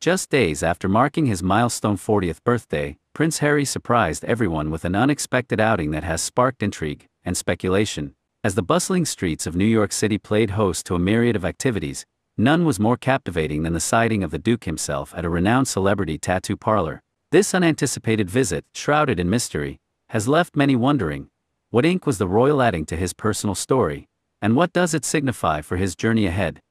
Just days after marking his milestone 40th birthday, Prince Harry surprised everyone with an unexpected outing that has sparked intrigue and speculation. As the bustling streets of New York City played host to a myriad of activities, none was more captivating than the sighting of the Duke himself at a renowned celebrity tattoo parlor. This unanticipated visit, shrouded in mystery, has left many wondering what ink was the royal adding to his personal story, and what does it signify for his journey ahead?